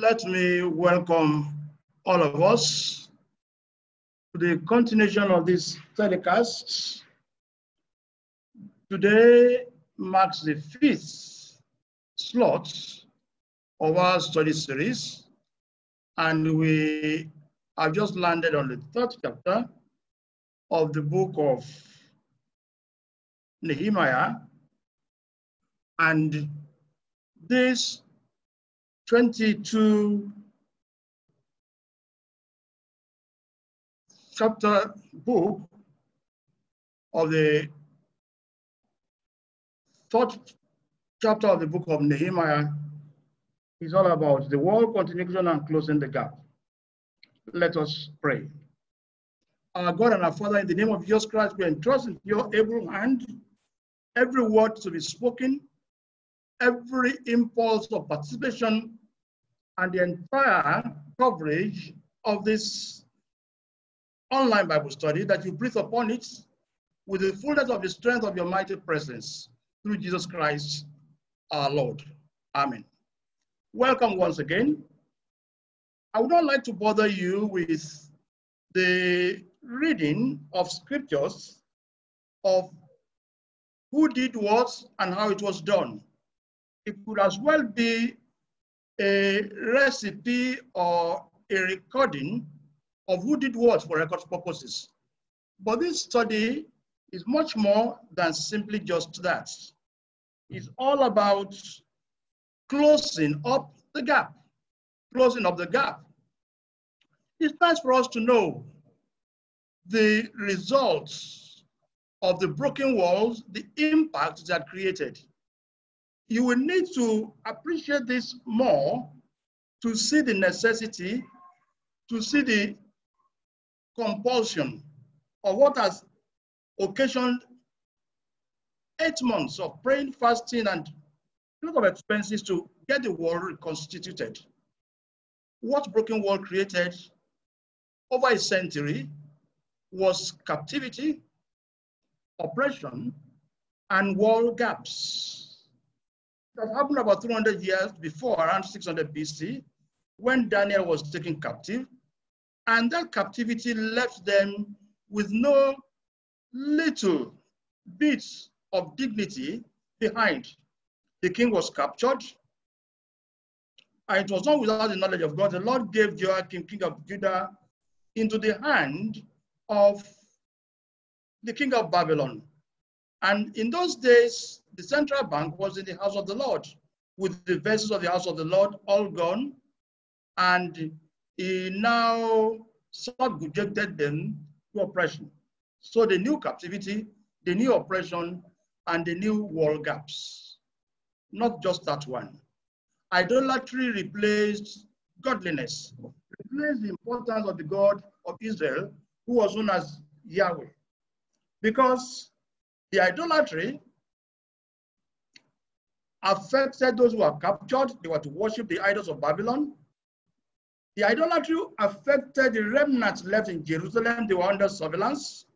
let me welcome all of us to the continuation of this telecast. Today marks the fifth slot of our study series, and we have just landed on the third chapter of the book of Nehemiah. And this 22 chapter book of the third chapter of the book of Nehemiah is all about the wall continuation and closing the gap. Let us pray. Our God and our Father, in the name of Jesus Christ, we entrust into your able hand every word to be spoken, every impulse of participation, and the entire coverage of this online Bible study that you breathe upon it with the fullness of the strength of your mighty presence through Jesus Christ our Lord. Amen. Welcome once again. I would not like to bother you with the reading of scriptures of who did what and how it was done. It could as well be a recipe or a recording of who did what for record purposes. But this study is much more than simply just that. It's all about closing up the gap, closing up the gap. It's nice for us to know the results of the broken walls, the impact that created. You will need to appreciate this more to see the necessity, to see the compulsion of what has occasioned eight months of praying, fasting, and a lot of expenses to get the wall reconstituted. What broken wall created over a century was captivity, oppression, and wall gaps. That happened about 300 years before, around 600 BC, when Daniel was taken captive. And that captivity left them with no little bits of dignity behind. The king was captured. And it was not without the knowledge of God. The Lord gave Joachim, king of Judah, into the hand of the king of Babylon. And in those days, the central bank was in the house of the Lord, with the vessels of the house of the Lord all gone. And he now subjected them to oppression. So the new captivity, the new oppression, and the new wall gaps. Not just that one. Idolatry replaced godliness, replaced the importance of the God of Israel who was known as Yahweh. Because the idolatry affected those who were captured. They were to worship the idols of Babylon. The idolatry affected the remnants left in Jerusalem. They were under surveillance.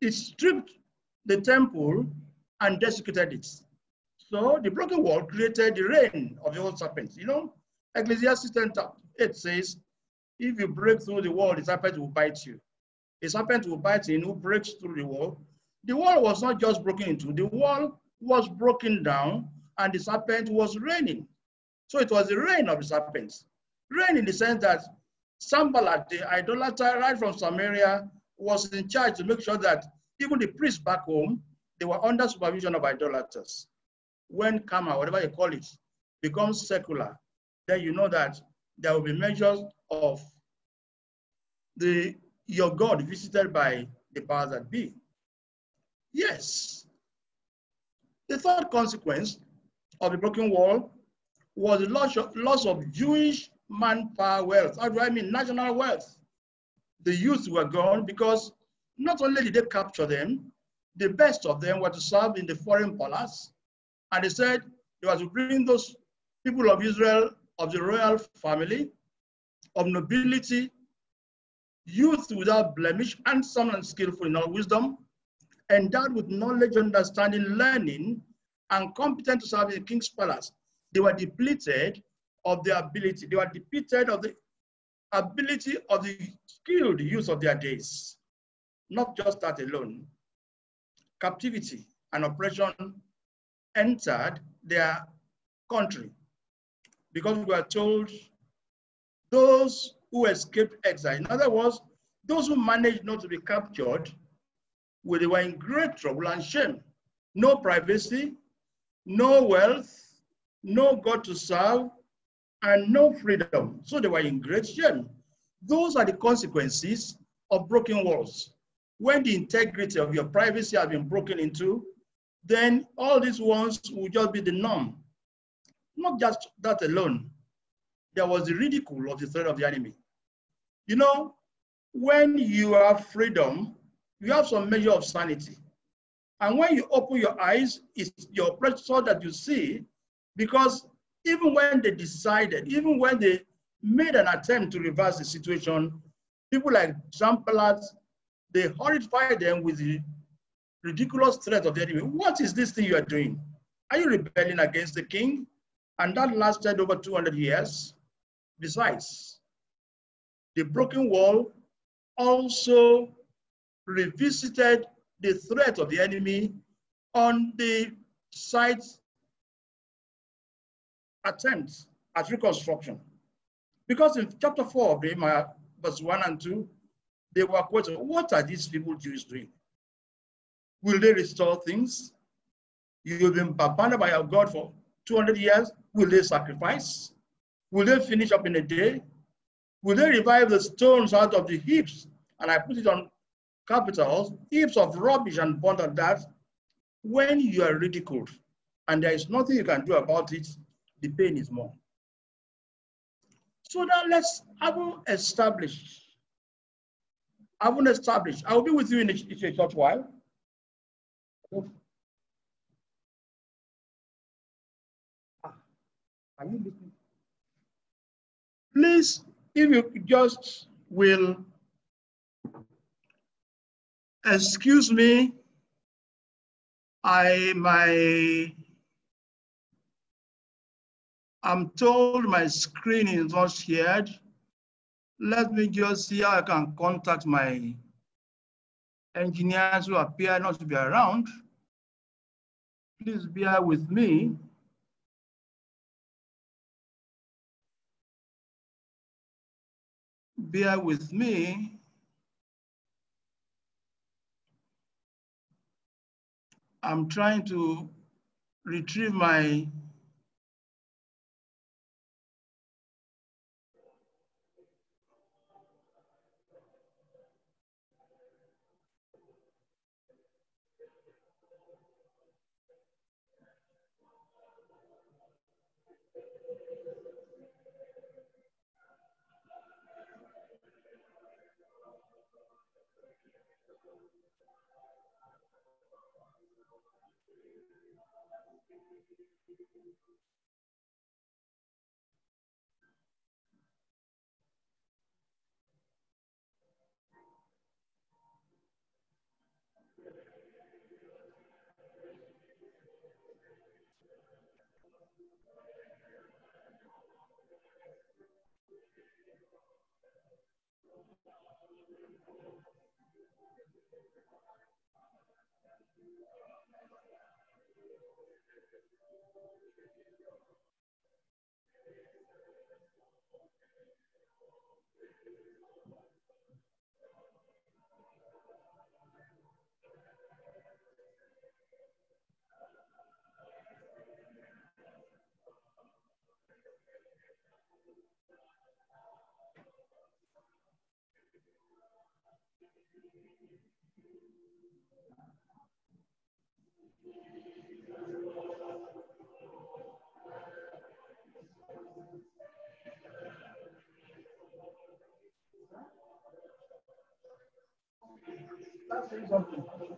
It stripped the temple and desecrated it. So the broken wall created the reign of the old serpents. You know, Ecclesiastes 10 8 says, if you break through the wall, the serpent will bite you a serpent will bite in who breaks through the wall. The wall was not just broken into, the wall was broken down and the serpent was reigning. So it was the reign of the serpents. Reign in the sense that Sanballat, the idolater right from Samaria, was in charge to make sure that even the priests back home, they were under supervision of idolaters. When Kama, whatever you call it, becomes secular, then you know that there will be measures of the your God visited by the powers that be? Yes. The third consequence of the broken wall was the loss of, loss of Jewish manpower wealth. How do I mean national wealth? The youth were gone because not only did they capture them, the best of them were to serve in the foreign palace. And they said they were to bring those people of Israel, of the royal family, of nobility, youth without blemish, handsome and skillful in all wisdom, endowed with knowledge, understanding, learning, and competent to serve in the king's palace. They were depleted of their ability. They were depleted of the ability of the skilled use of their days. Not just that alone. Captivity and oppression entered their country because we are told those who escaped exile. In other words, those who managed not to be captured, well, they were in great trouble and shame. No privacy, no wealth, no God to serve, and no freedom. So they were in great shame. Those are the consequences of broken walls. When the integrity of your privacy has been broken into, then all these ones will just be the norm. Not just that alone. There was the ridicule of the threat of the enemy. You know, when you have freedom, you have some measure of sanity. And when you open your eyes, it's your oppressor that you see, because even when they decided, even when they made an attempt to reverse the situation, people like Sanballat, they horrified them with the ridiculous threat of the enemy. What is this thing you are doing? Are you rebelling against the king? And that lasted over 200 years. Besides, the broken wall also revisited the threat of the enemy on the site attempts at reconstruction. Because in chapter 4 of Nehemiah, verse 1 and 2, they were questioning, what are these people Jews doing? Will they restore things? You've been abandoned by our God for 200 years. Will they sacrifice? Will they finish up in a day? Will they revive the stones out of the heaps? And I put it on capitals, heaps of rubbish and burnt and that. When you are ridiculed and there is nothing you can do about it, the pain is more. So now let's I will establish, I will establish, I will be with you in a, in a short while. Ah, are you listening? Please, if you just will excuse me, I my I'm told my screen is not shared. Let me just see how I can contact my engineers who appear not to be around. Please bear with me. Bear with me. I'm trying to retrieve my Let's say something.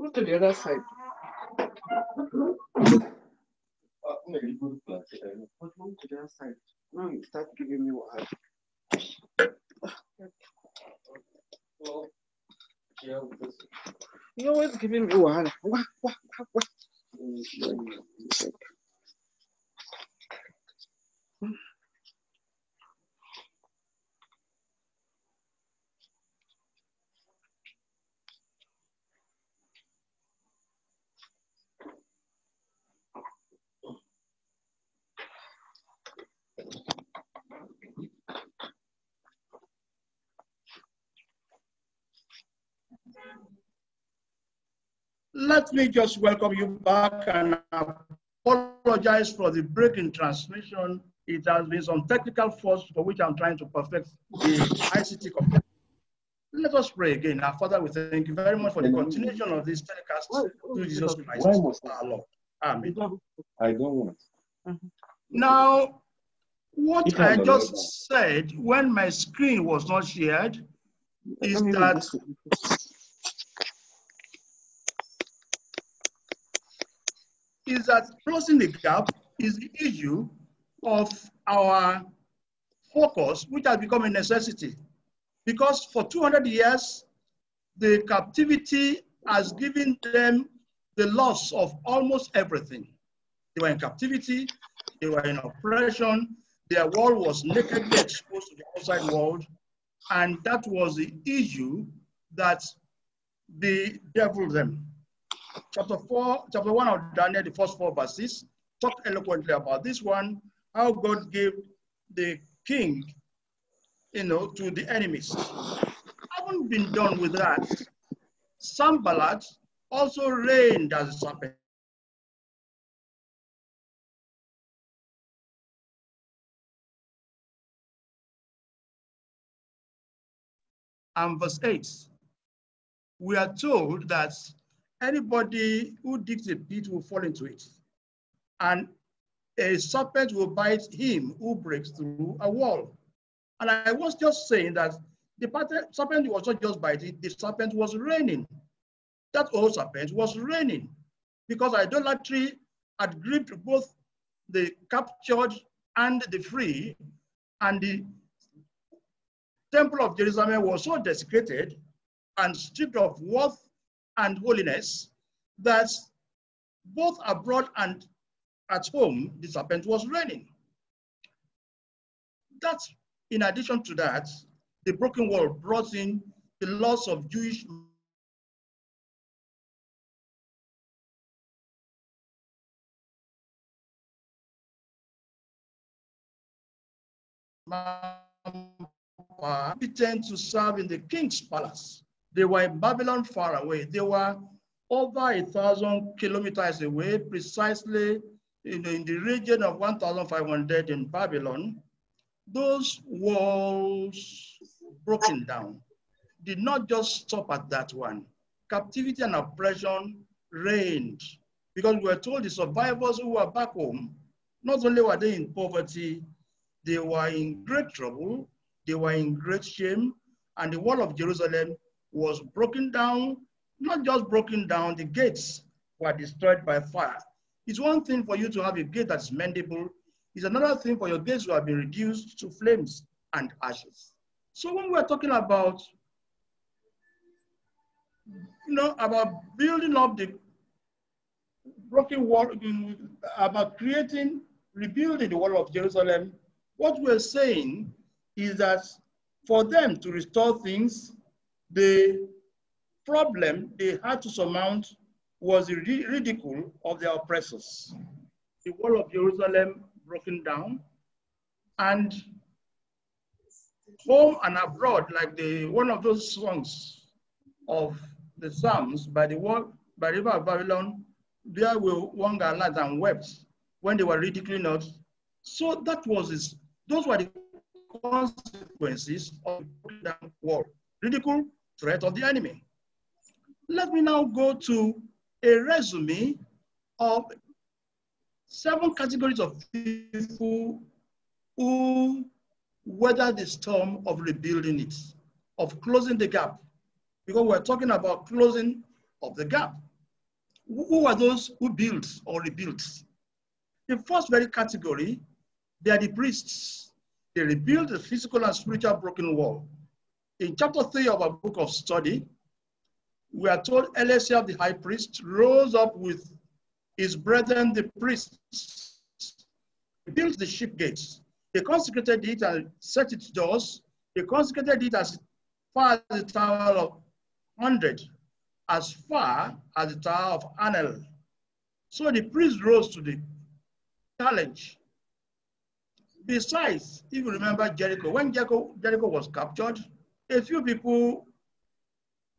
Go to the other side. Maybe good class. But go to the other side. Now you start giving me wahala. Well, yeah, because You always giving me wahala. Wah, wah, Let me just welcome you back and apologize for the break in transmission. It has been some technical faults for which I'm trying to perfect the ICT component. Let us pray again. Our Father, we thank you very much for the continuation of this telecast through Jesus Christ, Why must our Lord. Amen. I don't want. Mm-hmm. Now, what I just said when my screen was not shared is Let me that this. Is that closing the gap is the issue of our focus, which has become a necessity. Because for 200 years, the captivity has given them the loss of almost everything. They were in captivity, they were in oppression, their world was nakedly exposed to the outside world, and that was the issue that bedeviled them chapter 4, chapter 1 of Daniel, the first four verses, talk eloquently about this one, how God gave the king, you know, to the enemies. Haven't been done with that. Sanballat also reigned as a serpent. And verse 8, we are told that anybody who digs a pit will fall into it. And a serpent will bite him who breaks through a wall. And I was just saying that the pattern- serpent was not just biting, the serpent was raining. That old serpent was raining because idolatry had gripped both the captured and the free, and the temple of Jerusalem was so desecrated and stripped of worth and holiness that both abroad and at home, the serpent was reigning. That, in addition to that, the broken world brought in the loss of Jewish to serve in the king's palace. They were in Babylon far away. They were over a thousand kilometers away, precisely in, in the region of 1,500 in Babylon. Those walls broken down did not just stop at that one. Captivity and oppression reigned because we were told the survivors who were back home, not only were they in poverty, they were in great trouble, they were in great shame, and the wall of Jerusalem was broken down, not just broken down, the gates were destroyed by fire. It's one thing for you to have a gate that's mendable, it's another thing for your gates to have been reduced to flames and ashes. So when we're talking about, you know, about building up the broken wall, about creating, rebuilding the wall of Jerusalem, what we're saying is that For them to restore things, the problem they had to surmount was the ridicule of their oppressors. The wall of Jerusalem broken down, and home and abroad, like the one of those songs of the Psalms by the wall by river of Babylon, there were one gathered and wept when they were ridiculing us. So that was those were the consequences of the wall. Ridicule, threat of the enemy. Let me now go to a resume of seven categories of people who weather the storm of rebuilding it, of closing the gap. Because we're talking about closing of the gap. Who are those who built or rebuilt? The first very category, they are the priests. They rebuild the physical and spiritual broken wall. In chapter three of our book of study, we are told Eliashib the high priest rose up with his brethren, the priests, They built the sheep gates. They consecrated it and set its doors. They consecrated it as far as the tower of 100, as far as the tower of Hananel. So the priest rose to the challenge. Besides, if you remember Jericho, when Jericho, Jericho was captured, a few people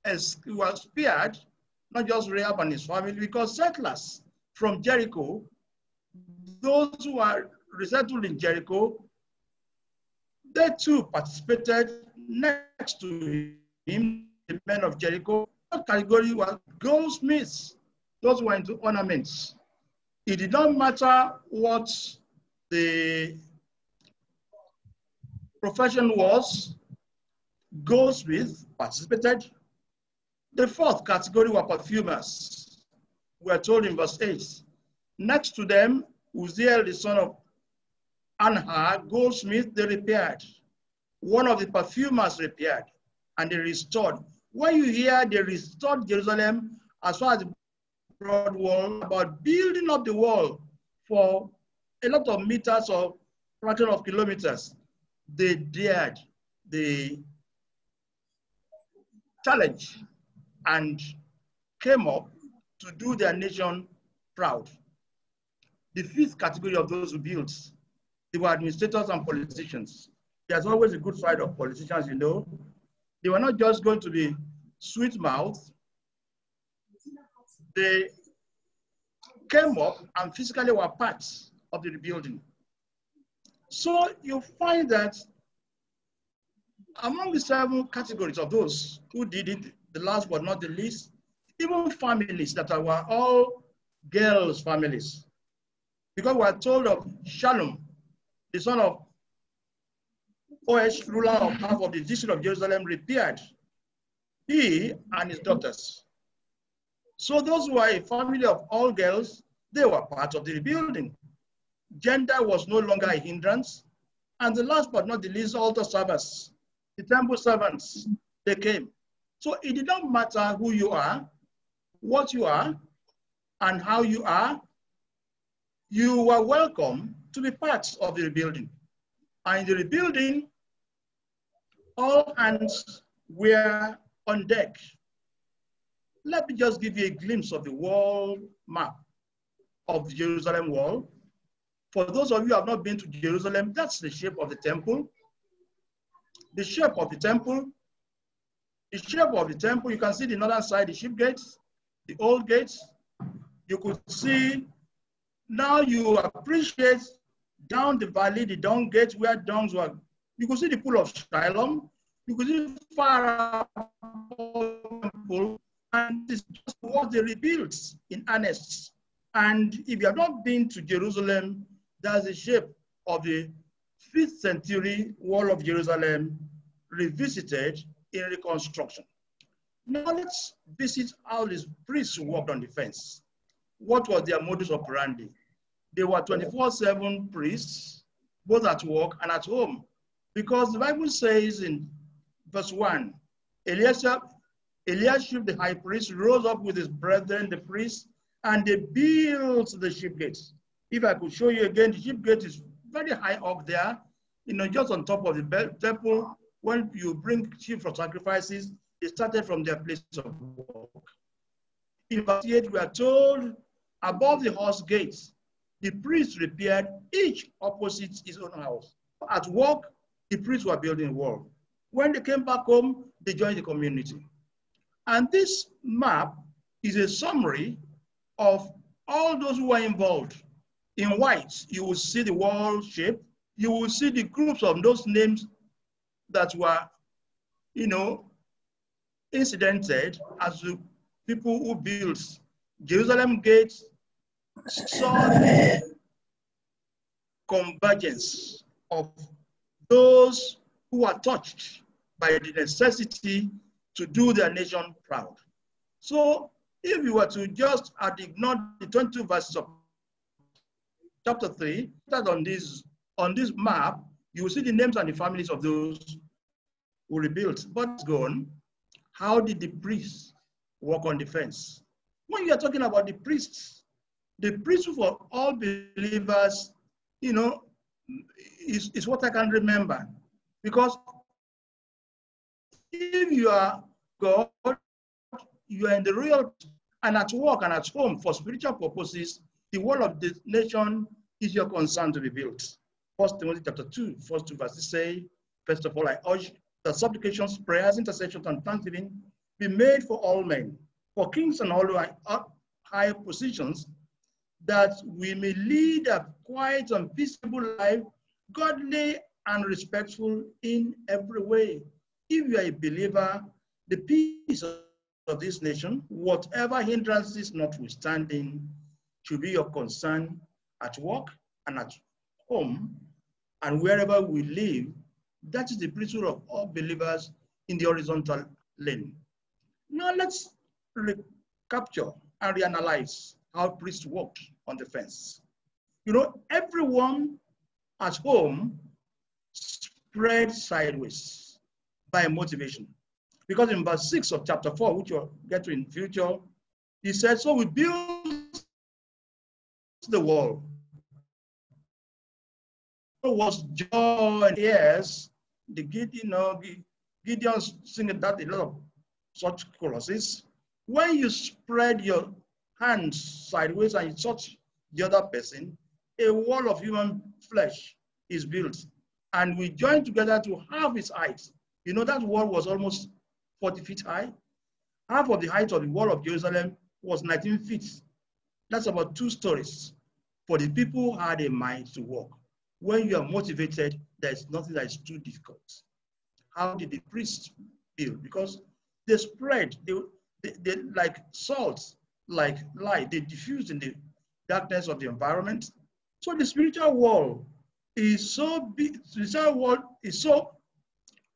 as, were spared, not just Rahab and his family, because settlers from Jericho, those who are resettled in Jericho, they too participated next to him, the men of Jericho. That category was goldsmiths. Those were into ornaments. It did not matter what the profession was, goldsmiths participated. The fourth category were perfumers. We are told in verse 8. Next to them, Uzziel, the son of Anha, goldsmith, they repaired. One of the perfumers repaired and they restored. When you hear they restored Jerusalem as far as the broad wall, about building up the wall for a lot of meters or fraction of kilometers, they dared the challenge and came up to do their nation proud. The fifth category of those who built, they were administrators and politicians. There's always a good side of politicians, you know. They were not just going to be sweet mouths. They came up and physically were parts of the rebuilding. So you find that among the seven categories of those who did it, the last but not the least, even families that were all girls' families. Because we are told of Shalom, the son of Oesh, ruler of half of the district of Jerusalem, repaired he and his daughters. So those who were a family of all girls, they were part of the rebuilding. Gender was no longer a hindrance. And the last but not the least, altar servers, the temple servants, they came. So it did not matter who you are, what you are, and how you are, you were welcome to be part of the rebuilding. And in the rebuilding, all hands were on deck. Let me just give you a glimpse of the wall map of the Jerusalem wall. For those of you who have not been to Jerusalem, that's the shape of the temple. The shape of the temple. The shape of the temple, you can see the northern side, the sheep gates, the old gates. You could see, now you appreciate down the valley, the dung gates where dungs were. You could see the pool of Shiloh. You could see far temple, and it's just what they rebuilt in earnest. And if you have not been to Jerusalem, there's the shape of the fifth century wall of Jerusalem revisited in reconstruction. Now let's visit how these priests worked on the fence. What was their modus operandi? They were 24-7 priests, both at work and at home. Because the Bible says in verse 1, Eliashib, Eliashib the high priest rose up with his brethren, the priests, and they built the sheep gates. If I could show you again, the sheep gate is very high up there, you know, just on top of the temple. when you bring sheep for sacrifices, they started from their place of work. In verse 8, we are told above the horse gates, the priests repaired each opposite his own house. At work, the priests were building a wall. When they came back home, they joined the community. And this map is a summary of all those who were involved. In white, you will see the wall shape. You will see the groups of those names that were, you know, incidented as the people who built Jerusalem gates saw the convergence of those who are touched by the necessity to do their nation proud. So if you were to just ignore the 22 verses of chapter 3, that on this, on this map, you will see the names and the families of those who rebuilt. But gone, how did the priests work on defense? When you are talking about the priests, the priesthood for all believers, you know, is, is what I can remember. Because if you are God, you are in the real and at work and at home for spiritual purposes, the wall of the nation is your concern to be built. First Timothy chapter 2, first two verses say, first of all, I urge that supplications, prayers, intercessions, and thanksgiving be made for all men, for kings and all who are high positions, that we may lead a quiet and peaceable life, godly and respectful in every way. If you are a believer, the peace of this nation, whatever hindrances notwithstanding, should be your concern at work and at home and wherever we live. That is the principle of all believers in the horizontal lane. Now let's recapture and reanalyze how priests worked on the fence. You know, everyone at home spread sideways by motivation. Because in verse 6 of chapter 4, which you'll get to in future, he said, So we build the wall. It was joy yes, the Gideon, uh, you know, Gideon singing that a lot of such choruses. When you spread your hands sideways and you touch the other person, a wall of human flesh is built. And we join together to half its height. You know, that wall was almost 40 feet high. Half of the height of the wall of Jerusalem was 19 feet. That's about two stories. For the people who had a mind to work, When you are motivated, there's nothing that is too difficult. How did the priests build? Because they spread, they, they, they like salt, like light, they diffuse in the darkness of the environment. So the spiritual world is so big, spiritual world is so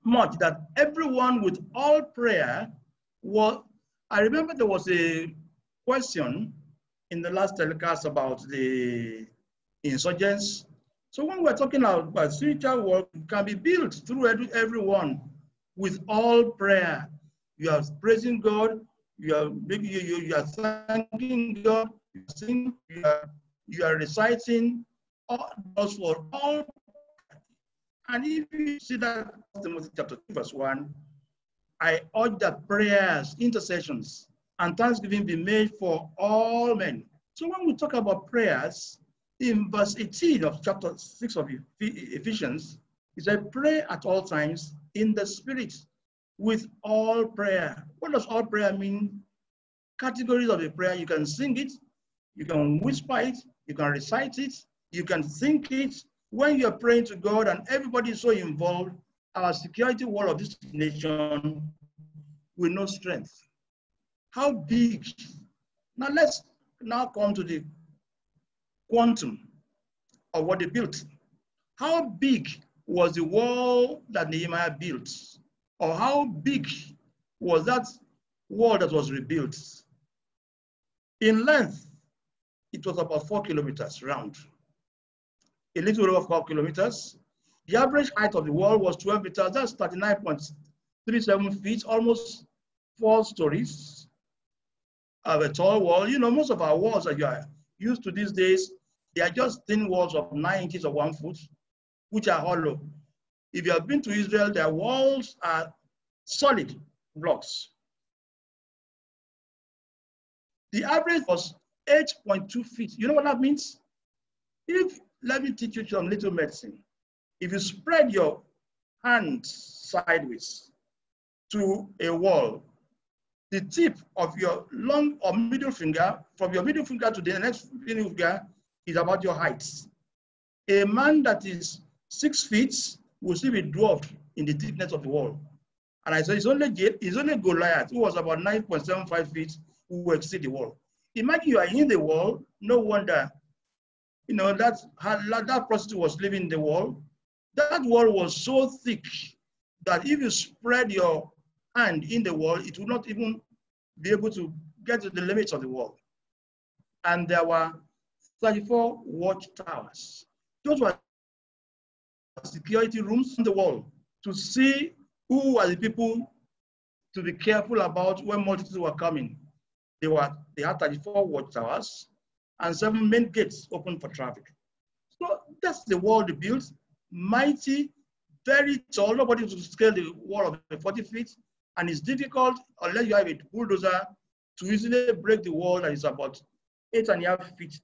much that everyone with all prayer was, I remember there was a question in the last telecast about the insurgents. So when we're talking about spiritual work, it can be built through every, everyone with all prayer. You are praising God, you are maybe you, you, you are thanking God, you are you are, you are reciting all those for all and if you see that Timothy chapter 2, verse 1, I urge that prayers, intercessions, and thanksgiving be made for all men. So when we talk about prayers, in verse 18 of chapter 6 of Ephesians, it says, pray at all times in the spirit with all prayer. What does all prayer mean? Categories of the prayer. You can sing it, you can whisper it, you can recite it, you can think it, when you're praying to God and everybody is so involved, our security wall of this nation will no strength. How big? Now let's now come to the quantum of what they built. How big was the wall that Nehemiah built? Or how big was that wall that was rebuilt? In length, it was about four kilometers round a little over four kilometers. The average height of the wall was 12 meters, that's 39.37 feet, almost four stories of a tall wall. You know, most of our walls that you are used to these days, they are just thin walls of nine inches or one foot, which are hollow. If you have been to Israel, their walls are solid blocks. The average was 8.2 feet. You know what that means? If, let me teach you some little medicine. If you spread your hand sideways to a wall, the tip of your long or middle finger, from your middle finger to the next finger, is about your height. A man that is six feet will still be dwarfed in the thickness of the wall. And I said, it's only, it's only Goliath, who was about 9.75 feet, who will exceed the wall. Imagine you are in the wall, no wonder, you know, that, that prostitute was living in the wall. That wall was so thick that if you spread your hand in the wall, it would not even be able to get to the limits of the wall. And there were 34 watchtowers. Those were security rooms on the wall to see who are the people to be careful about when multitudes were coming. They were they had 34 watchtowers and seven main gates open for traffic. So that's the wall they built, mighty, very tall. Nobody to scale the wall of 40 feet, and it's difficult unless you have a bulldozer to easily break the wall that is about eight and a half feet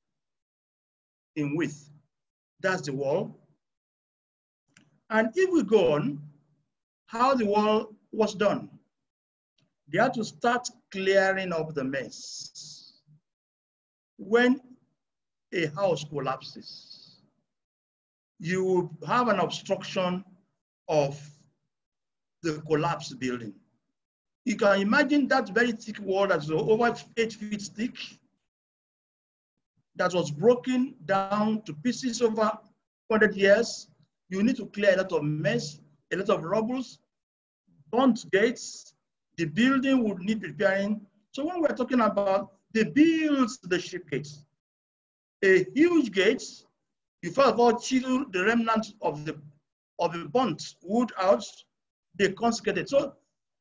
in width. That's the wall. And if we go on, how the wall was done, they had to start clearing up the mess. When a house collapses, you have an obstruction of the collapsed building. You can imagine that very thick wall that's over eight feet thick that was broken down to pieces over 100 years. You need to clear a lot of mess, a lot of rubbles, burnt gates. The building would need repairing. So when we're talking about they built the ship gates, a huge gate, you first of all chisel the remnants of the of the burnt wood out, they consecrated. So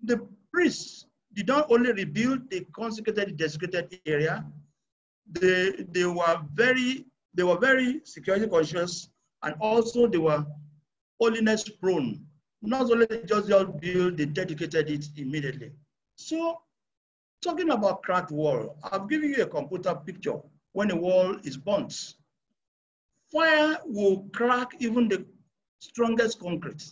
the priests did not only rebuild the consecrated, desecrated area, they, they were very, they were very security conscious and also they were holiness prone. Not only they just build, they dedicated it immediately. So talking about cracked wall, I've given you a computer picture when a wall is burnt. Fire will crack even the strongest concrete.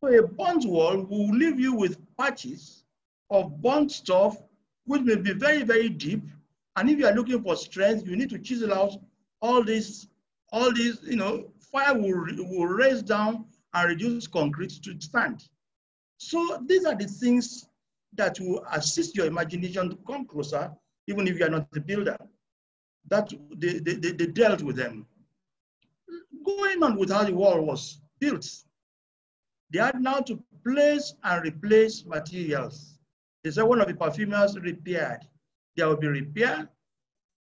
So a burnt wall will leave you with patches of burnt stuff, which may be very, very deep. And if you are looking for strength, you need to chisel out all these, all these, you know, fire will, will raise down and reduce concrete to stand. So these are the things that will assist your imagination to come closer, even if you are not the builder. That they, they, they dealt with them. Going on with how the wall was built, they had now to place and replace materials. They said one of the perfumers repaired. There will be repair.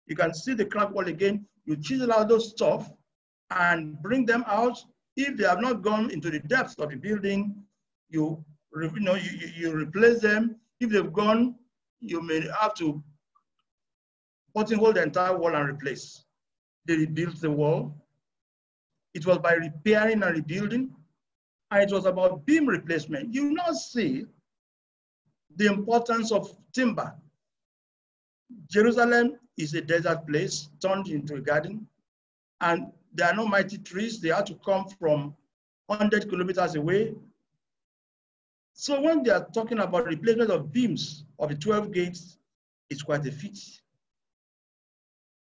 You can see the crack wall again. You chisel out those stuff and bring them out. If they have not gone into the depths of the building, you, you know, you, you replace them. If they've gone, you may have to buttonhole the entire wall and replace. They rebuilt the wall. It was by repairing and rebuilding, and it was about beam replacement. You now see the importance of timber. Jerusalem is a desert place turned into a garden, and there are no mighty trees. They had to come from 100 kilometers away. So when they are talking about replacement of beams of the 12 gates, it's quite a feat.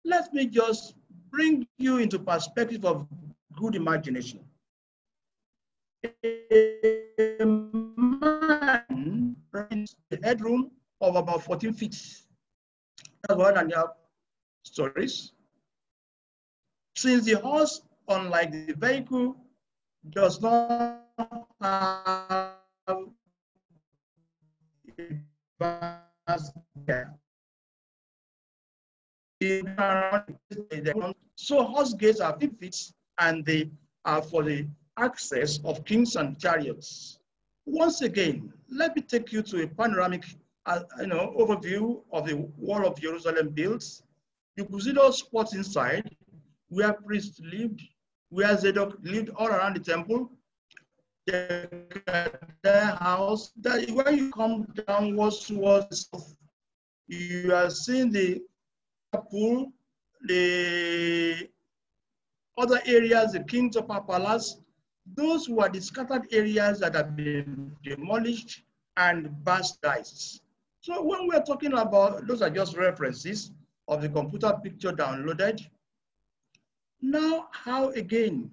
Let me just bring you into perspective of good imagination. A man a headroom of about 14 feet. That's one and a half stories. Since the horse, unlike the vehicle, does not have so horse gates are 50 feet and they are for the access of kings and chariots. Once again, let me take you to a panoramic uh, you know, overview of the wall of Jerusalem built. You could see those spots inside where priests lived, where Zadok lived all around the temple. the house. That when you come downwards towards the south, you are seeing the pool, the other areas, the King's Upper Palace. Those were the scattered areas that have been demolished and bastardized. So when we're talking about, those are just references of the computer picture downloaded. Now, how again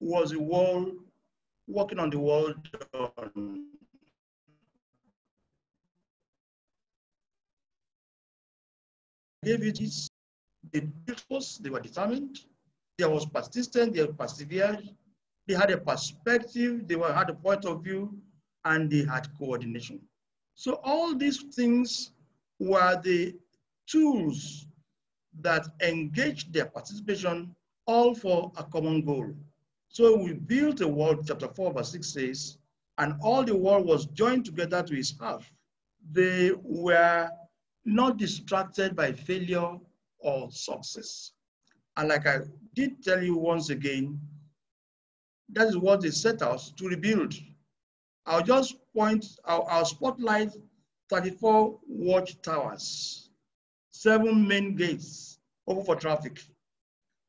was the wall, working on the wall done? Gave it its, the they were determined, there was persistence, they persevered, they had a perspective, they were, had a point of view, and they had coordination. So all these things were the tools that engaged their participation all for a common goal. So we built a wall, chapter 4, verse 6 says, and all the world was joined together to his half. They were not distracted by failure or success. And like I did tell you once again, that is what they set us to rebuild. I'll just point, I'll, I'll spotlight 34 watch towers, seven main gates open for traffic.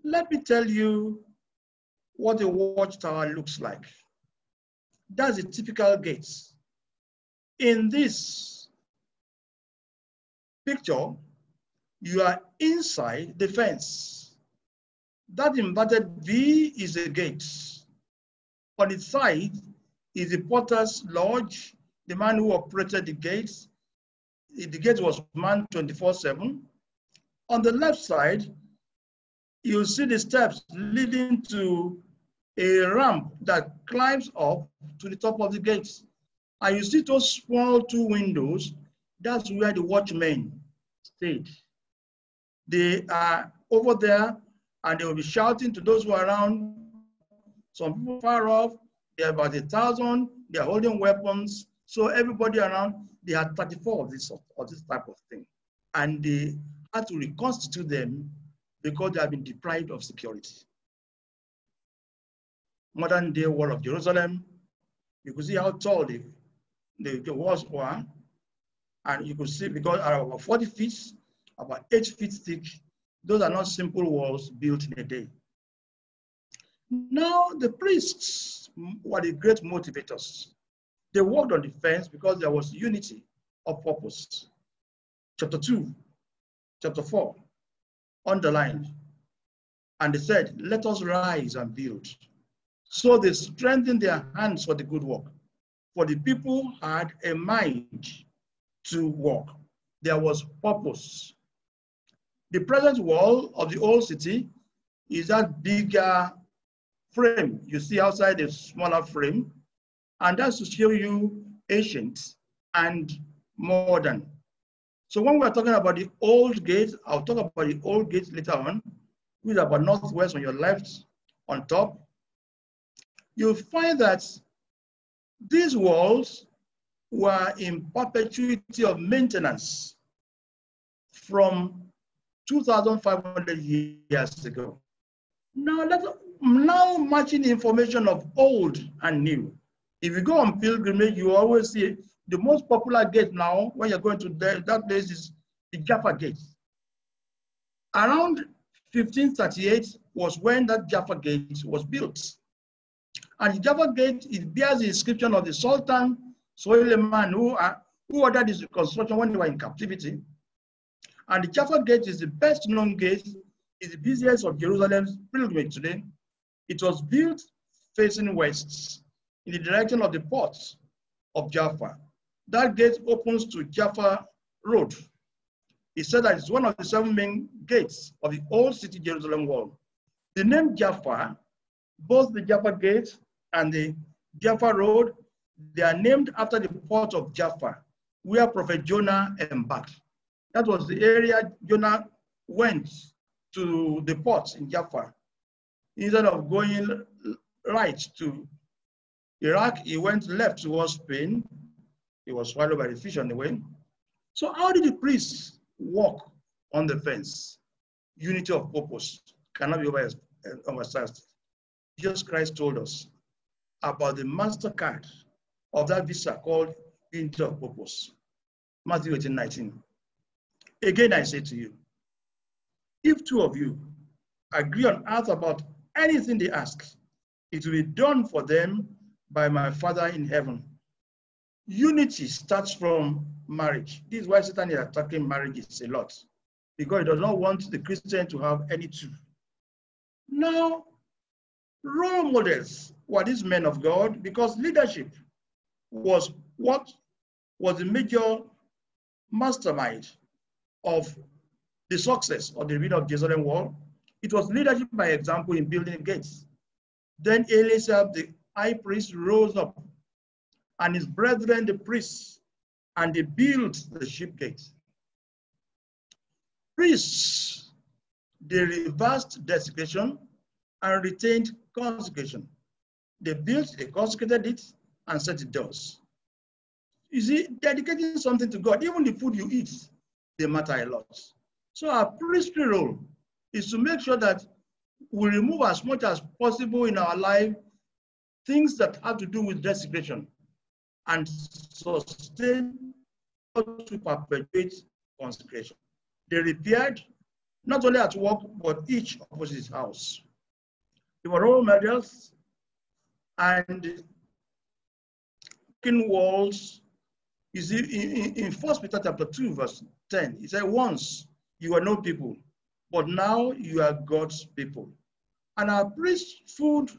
Let me tell you what a watchtower looks like. That's a typical gate. In this picture, you are inside the fence. That inverted V is a gate. On its side is the porter's lodge, the man who operated the gates. The gate was manned 24-7. On the left side, you see the steps leading to a ramp that climbs up to the top of the gates. And you see those small two windows, that's where the watchmen stayed. They are over there and they will be shouting to those who are around. Some people far off, they're about a thousand, they're holding weapons. So everybody around, they had 34 of this, of this type of thing. And they had to reconstitute them because they have been deprived of security. Modern day wall of Jerusalem, you could see how tall the, the, the walls were. And you could see because are about 40 feet, about eight feet thick. Those are not simple walls built in a day. Now the priests were the great motivators. They worked on defense because there was unity of purpose. Chapter 2, chapter 4, underlined. And they said, Let us rise and build. So they strengthened their hands for the good work. For the people had a mind to work. There was purpose. The present wall of the old city is that bigger frame. You see outside the smaller frame. And that's to show you ancient and modern. So when we're talking about the old gate, I'll talk about the old gate later on, which is about northwest on your left, on top. You'll find that these walls were in perpetuity of maintenance from 2,500 years ago. Now, let's, now matching information of old and new. If you go on pilgrimage, you always see the most popular gate now, when you're going to the, that place, is the Jaffa Gate. Around 1538 was when that Jaffa Gate was built. And the Jaffa Gate, it bears the inscription of the Sultan Suleiman, who, uh, who ordered this construction when they were in captivity. And the Jaffa Gate is the best known gate, is the busiest of Jerusalem's pilgrimage today. It was built facing west in the direction of the port of Jaffa that gate opens to Jaffa Road. He said that it's one of the seven main gates of the old city Jerusalem wall. The name Jaffa, both the Jaffa Gate and the Jaffa Road, they are named after the port of Jaffa, where Prophet Jonah embarked. That was the area Jonah went to the port in Jaffa. Instead of going right to Iraq, he went left towards Spain he was swallowed by the fish on the way. So how did the priests walk on the fence? Unity of purpose cannot be overemphasized. Uh, Jesus Christ told us, about the MasterCard of that visa called Unity of Interpurpose. Matthew 18, 19. Again, I say to you, if two of you agree on earth about anything they ask, it will be done for them by my Father in heaven. Unity starts from marriage. This is why Satan is attacking marriages a lot, because he does not want the Christian to have any two. Now, role models were these men of God because leadership was what was the major mastermind of the success of the rebuilding of Jerusalem wall. It was leadership by example in building gates. Then Eliashib, the high priest, rose up, and his brethren, the priests, and they built the sheep gate. Priests, they reversed desecration and retained consecration. They built, they consecrated it, and set it doors. You see, dedicating something to God, even the food you eat, they matter a lot. So our priestly role is to make sure that we remove as much as possible in our life things that have to do with desecration and sustain to perpetuate consecration. They repaired not only at work, but each opposite his house. They were role models and in walls. You see, in, in First Peter chapter 2, verse 10, he said, Once you were no people, but now you are God's people. And our priesthood,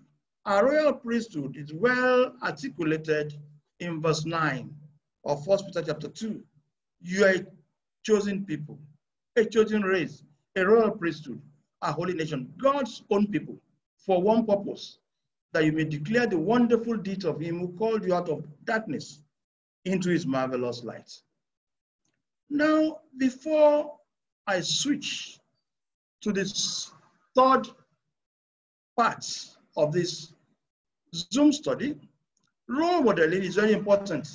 our royal priesthood is well articulated in verse 9 of First Peter chapter 2. You are a chosen people, a chosen race, a royal priesthood, a holy nation, God's own people, for one purpose, that you may declare the wonderful deeds of him who called you out of darkness into his marvelous light. Now, before I switch to this third part of this Zoom study, role modeling is very important.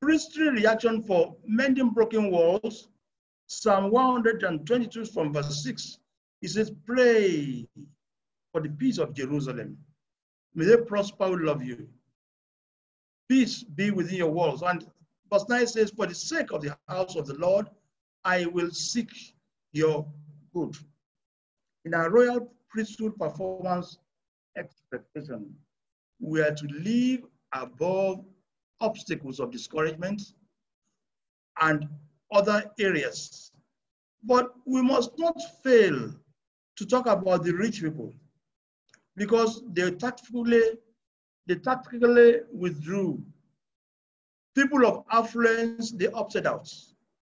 Priestly reaction for mending broken walls, Psalm 122 from verse 6, it says, pray for the peace of Jerusalem. May they prosper who love you. Peace be within your walls. And verse 9 says, For the sake of the house of the Lord, I will seek your good. In our royal priesthood performance expectation, we are to live above obstacles of discouragement and other areas. But we must not fail to talk about the rich people because they tactfully, they tactically withdrew. People of affluence, they opted out.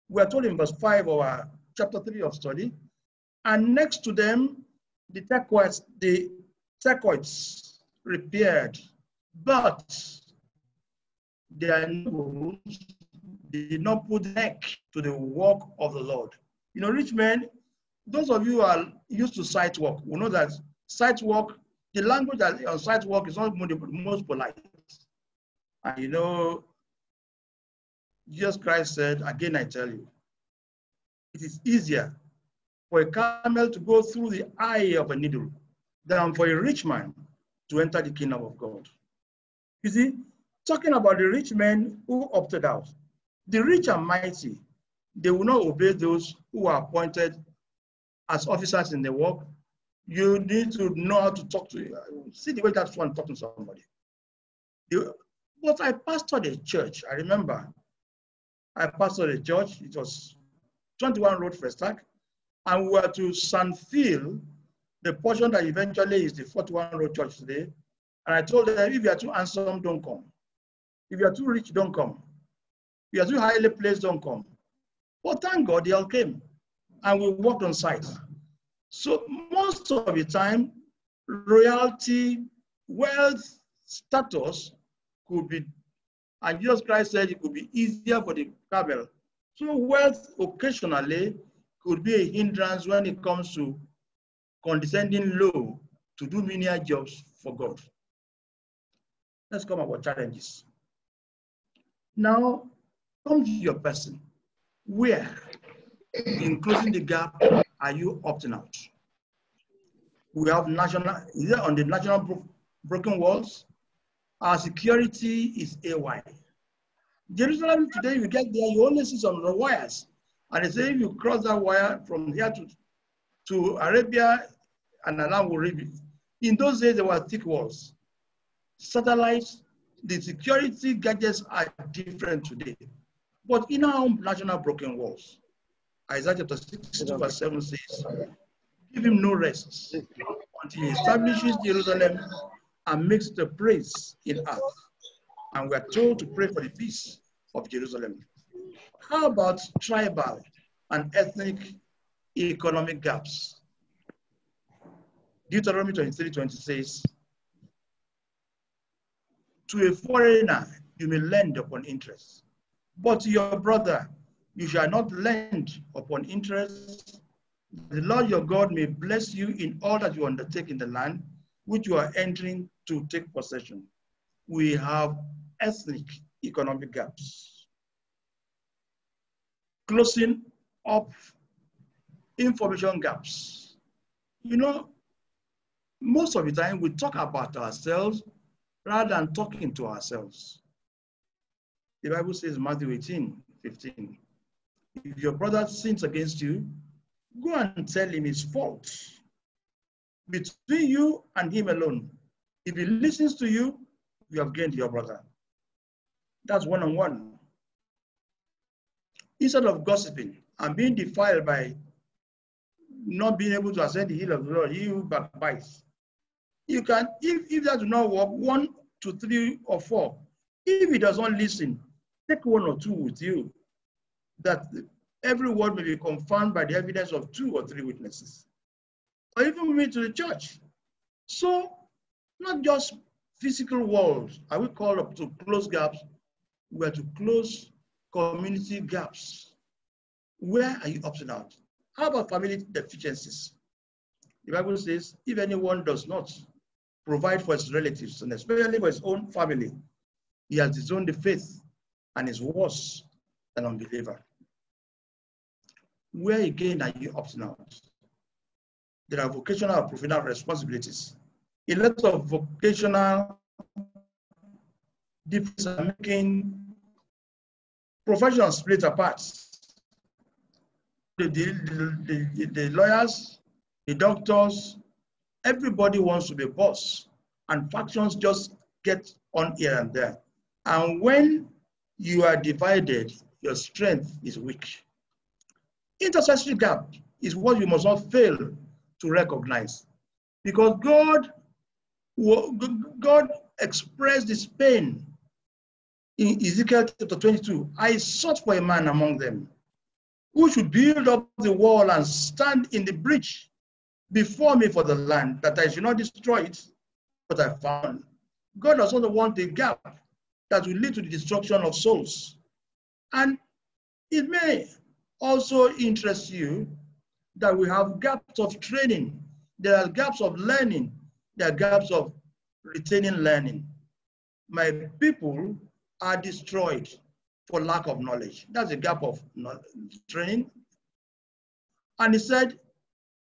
We are told in verse 5 of our chapter 3 of study. And next to them, the Tekoites, the repaired, but their did not put neck to the work of the Lord. You know, rich men, those of you who are used to site work will know that site work, the language that on site work is not the most polite. And you know, Jesus Christ said, again I tell you, it is easier for a camel to go through the eye of a needle than for a rich man to enter the kingdom of God. You see, talking about the rich men who opted out, the rich and mighty, they will not obey those who are appointed as officers in the work. You need to know how to talk to, see the way that's one talking to somebody. but I pastored a church, I remember. I pastored a church, it was 21 Road Festac, and we were to Sanfield, the portion that eventually is the 41 Road Church today. And I told them, if you are too handsome, don't come. If you are too rich, don't come. If you are too highly placed, don't come. But thank God they all came. And we worked on site. So most of the time, royalty, wealth, status could be, and Jesus Christ said it could be easier for the camel. So wealth occasionally could be a hindrance when it comes to condescending low to do menial jobs for God. Let's come about challenges. Now, come to your person. Where, in closing the gap, are you opting out? We have national, either on the national bro broken walls, Our security is AY. Jerusalem today, you get there, you only see some wires. And they say if you cross that wire from here to, to Arabia and around Arabian. In those days, there were thick walls. Satellites, the security gadgets are different today. But in our own national broken walls, Isaiah chapter 62 verse 7 says, give him no rest until he establishes Jerusalem and makes the praise in earth. And we are told to pray for the peace of Jerusalem. How about tribal and ethnic economic gaps? Deuteronomy 23 20 says, To a foreigner you may lend upon interest, but to your brother you shall not lend upon interest. The Lord your God may bless you in all that you undertake in the land which you are entering to take possession. We have ethnic economic gaps. Closing up information gaps. You know, most of the time we talk about ourselves rather than talking to ourselves. The Bible says, Matthew 18, 15, if your brother sins against you, go and tell him his fault. Between you and him alone. If he listens to you, you have gained your brother. That's one on one. Instead of gossiping and being defiled by not being able to ascend the hill of the Lord, he who backbites. You can, if, if that does not work, one to three or four. If he does not listen, take one or two with you, that every word may be confirmed by the evidence of two or three witnesses. Or even me to the church. So, not just physical walls are we called up to close gaps, we are to close community gaps. Where are you opting out? How about family deficiencies? The Bible says, if anyone does not provide for his relatives, and especially for his own family, he has disowned the faith and is worse than unbeliever. Where again are you opting out? There are vocational and professional responsibilities. A lot of vocational differences are making professions split apart. The, the, the, the, lawyers, the doctors, everybody wants to be boss, and factions just get on here and there. And when you are divided, your strength is weak. Intercessory gap is what you must not fail to recognize. Because God, God expressed his pain in Ezekiel chapter 22. I sought for a man among them who should build up the wall and stand in the breach before me for the land, that I should not destroy it, but I found. God does not want a gap that will lead to the destruction of souls. And it may also interest you that we have gaps of training. There are gaps of learning. There are gaps of retaining learning. My people are destroyed for lack of knowledge. That's a gap of training. And he said,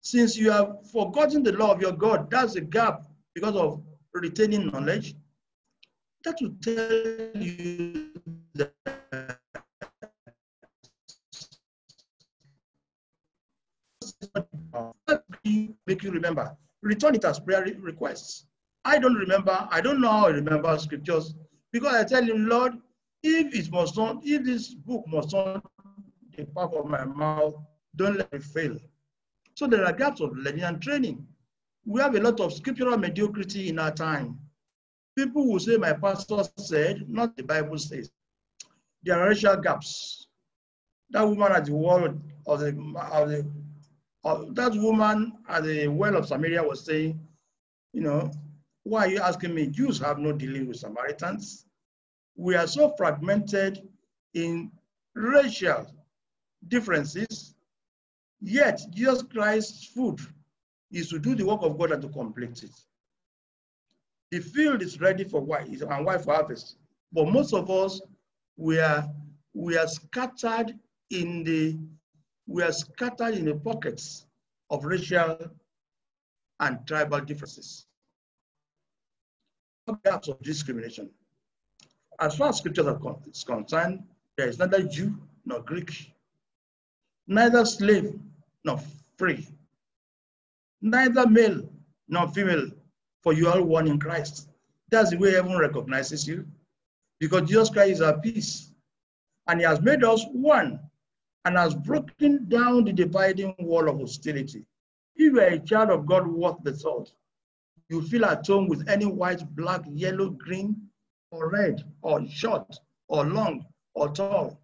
since you have forgotten the law of your God, that's a gap because of retaining knowledge. That will tell you that make you remember. Return it as prayer requests. I don't remember, I don't know how I remember scriptures because I tell him, Lord, if it must not, if this book must not depart from my mouth, don't let it fail. So there are gaps of learning and training. We have a lot of scriptural mediocrity in our time. People will say, my pastor said, not the Bible says. There are racial gaps. That woman at the wall of the, of the uh, that woman at the well of Samaria was saying, you know, why are you asking me? Jews have no dealing with Samaritans. We are so fragmented in racial differences, yet Jesus Christ's food is to do the work of God and to complete it. The field is ready for white and white for harvest, but most of us we are we are scattered in the we are scattered in the pockets of racial and tribal differences. Gaps of discrimination. As far as scriptures are con- is concerned, there is neither Jew nor Greek, neither slave nor free, neither male nor female, for you are one in Christ. That's the way heaven recognizes you, because Jesus Christ is our peace, and He has made us one, and has broken down the dividing wall of hostility. If you are a child of God worth the salt, you feel at home with any white, black, yellow, green, or red, or short, or long, or tall,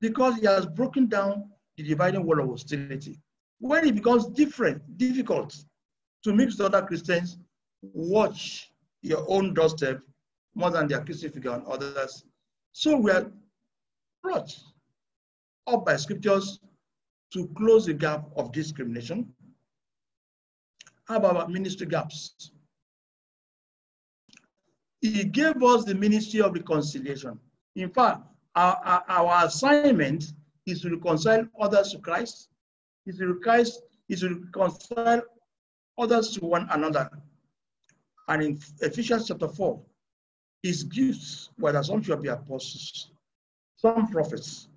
because he has broken down the dividing wall of hostility. When it becomes different, difficult to mix with other Christians, watch your own doorstep more than their Christian figure on others. So we are brought up by scriptures to close the gap of discrimination. How about ministry gaps? He gave us the ministry of reconciliation. In fact, our, our, our assignment is to reconcile others to Christ, is to, is to reconcile others to one another. And in Ephesians chapter 4, his gifts were that some shall be apostles, some prophets,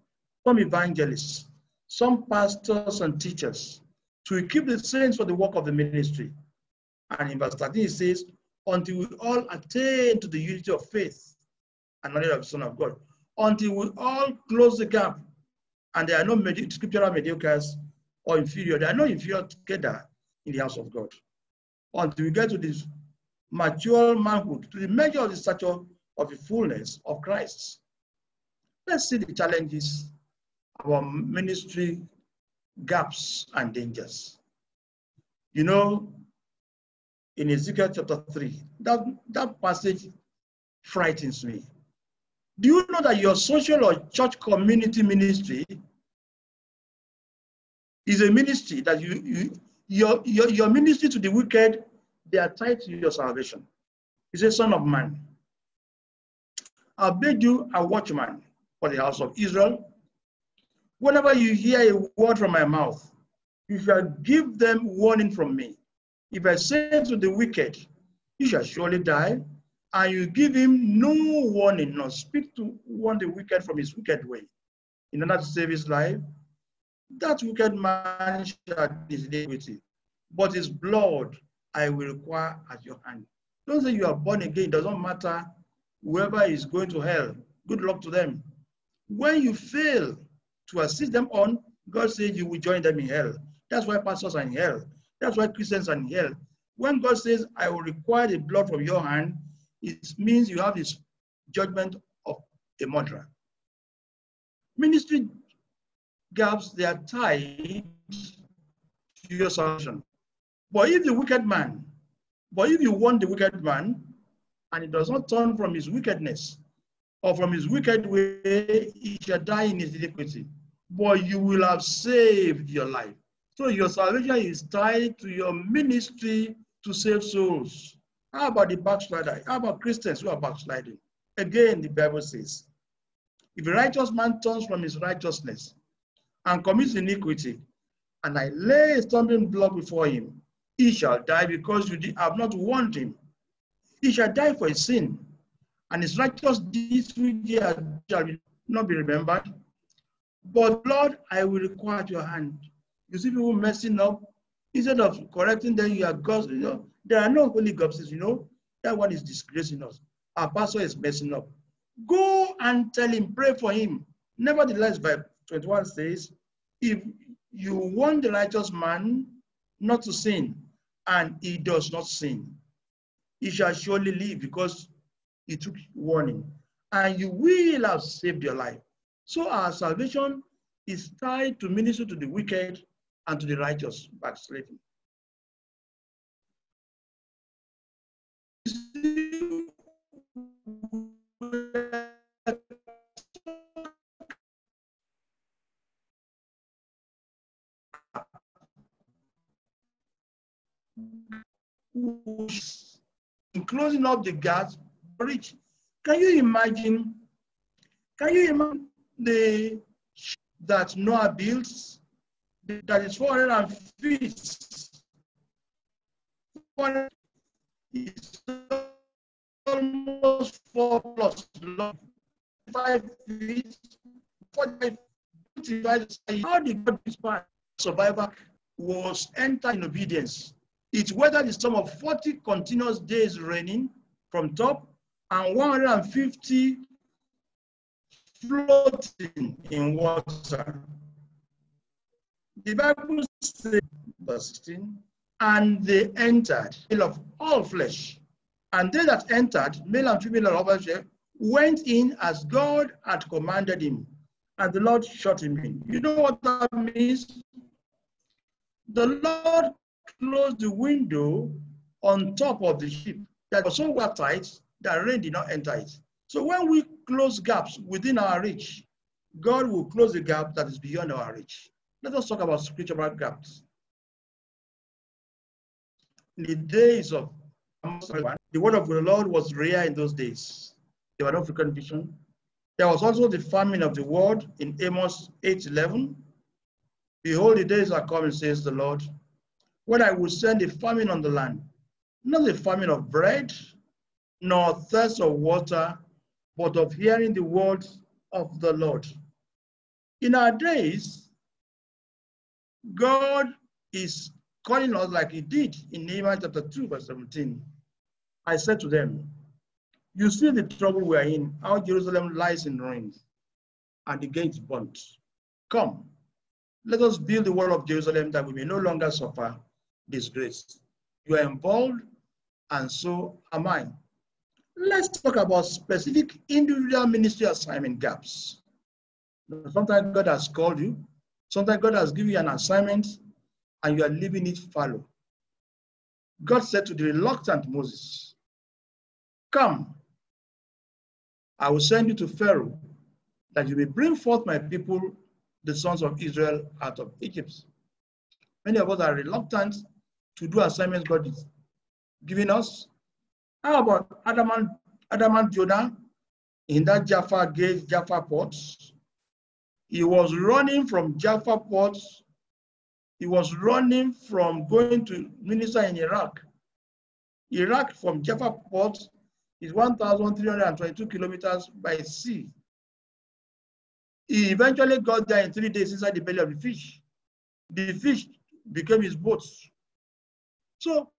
some evangelists, some pastors and teachers to equip the saints for the work of the ministry. And in verse 13, it says, until we all attain to the unity of faith and knowledge of the Son of God, until we all close the gap. And there are no medi- scriptural mediocres or inferior. There are no inferior together in the house of God. Until we get to this mature manhood, to the measure of the stature of the fullness of Christ. Let's see the challenges, our ministry gaps and dangers. You know, in Ezekiel chapter 3, that, that passage frightens me. Do you know that your social or church community ministry is a ministry that you, you your, your, your ministry to the wicked, they are tied to your salvation. He says, Son of man, I bid you a watchman for the house of Israel. Whenever you hear a word from my mouth, you shall give them warning from me. If I say to the wicked, he shall surely die, and you give him no warning, nor speak to warn the wicked from his wicked way, in order to save his life, that wicked man shall his iniquity, but his blood I will require at your hand. Don't say you are born again, it doesn't matter. Whoever is going to hell, good luck to them. When you fail to assist them on, God says you will join them in hell. That's why pastors are in hell. That's why Christians are in hell. When God says, I will require the blood from your hand, it means you have this judgment of a murderer. Ministry gaps, they are tied to your salvation. But if the wicked man, but if you want the wicked man, and he does not turn from his wickedness or from his wicked way, he shall die in his iniquity. But you will have saved your life. So your salvation is tied to your ministry to save souls. How about the backslider? How about Christians who are backsliding? Again, the Bible says, if a righteous man turns from his righteousness and commits iniquity, and I lay a stumbling block before him, he shall die because you have not warned him. He shall die for his sin, and his righteous deeds shall not be remembered. But Lord, I will require your hand. You see people messing up. Instead of correcting them, you are gossiping. You know, there are no holy gossips, you know. That one is disgracing us. Our pastor is messing up. Go and tell him, pray for him. Nevertheless, verse 21 says, if you want the righteous man not to sin, and he does not sin, he shall surely live because he took warning, and you will have saved your life. So our salvation is tied to ministry to the wicked and to the righteous backsliding. In closing up the gaps, bridge. Can you imagine? Can you imagine the that Noah builds that is 400 feet. Is almost four plus long, five feet, 45 feet. How did God inspire survivor was enter in obedience? It weathered the storm of 40 continuous days raining from top and 150 floating in water. The Bible says, verse 16, and they entered, male of all flesh. And they that entered, male and female all flesh, went in as God had commanded him, and the Lord shut him in. You know what that means? The Lord closed the window on top of the ship that was so watertight that rain did not enter it. So when we close gaps within our reach, God will close the gap that is beyond our reach. Let us talk about spiritual gaps. In the days of Amos, the word of the Lord was rare in those days. There were no frequent vision. There was also the famine of the world in Amos 8:11. Behold, the days are coming, says the Lord, when I will send a famine on the land, not a famine of bread, nor thirst of water, but of hearing the words of the Lord. In our days, God is calling us like he did in Nehemiah chapter 2, verse 17. I said to them, You see the trouble we are in, how Jerusalem lies in ruins and the gates burnt. Come, let us build the wall of Jerusalem that we may no longer suffer disgrace. You are involved, and so am I. Let's talk about specific individual ministry assignment gaps. Sometimes God has called you, sometimes God has given you an assignment, and you are leaving it fallow. God said to the reluctant Moses, Come, I will send you to Pharaoh, that you may bring forth my people, the sons of Israel, out of Egypt. Many of us are reluctant to do assignments God is giving us. How about Adam and, Adam and Jonah in that Jaffa gate, Jaffa port? He was running from Jaffa port. He was running from going to minister in Iraq. Iraq from Jaffa port is 1,322 kilometers by sea. He eventually got there in three days inside the belly of the fish. The fish became his boats. So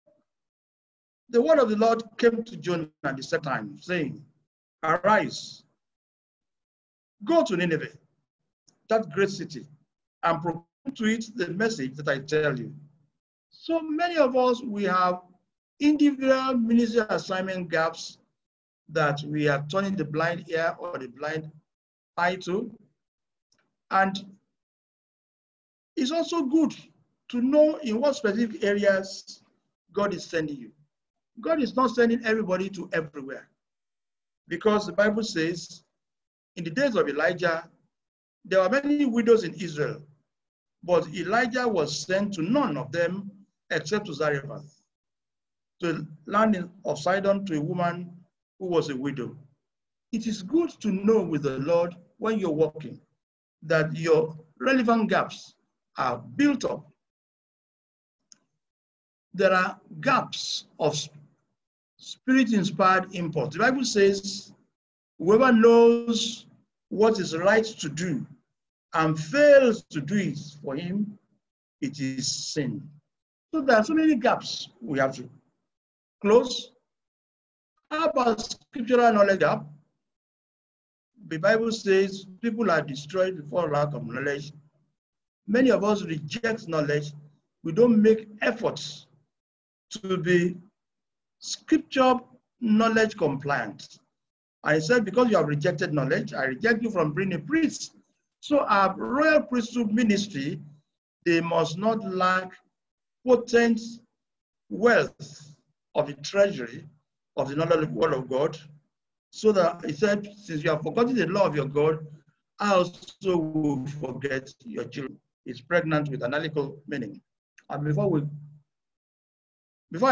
the word of the Lord came to Jonah at the second time, saying, Arise, go to Nineveh, that great city, and proclaim to it the message that I tell you. So many of us, we have individual ministry assignment gaps that we are turning the blind ear or the blind eye to. And it's also good to know in what specific areas God is sending you. God is not sending everybody to everywhere. Because the Bible says, in the days of Elijah, there were many widows in Israel, but Elijah was sent to none of them except to Zarephath, to the land of Sidon, to a woman who was a widow. It is good to know with the Lord when you're walking that your relevant gaps are built up. There are gaps of spirit-inspired import. The Bible says, whoever knows what is right to do and fails to do it for him, it is sin. So there are so many gaps we have to close. How about scriptural knowledge gap? The Bible says people are destroyed for lack of knowledge. Many of us reject knowledge. We don't make efforts to be scripture knowledge compliant. I said, because you have rejected knowledge, I reject you from being a priest. So our royal priesthood ministry, they must not lack potent wealth of the treasury of the knowledge of the word of God. So that he said, since you have forgotten the law of your God, I also will forget your children. It's pregnant with analytical meaning. And before we before I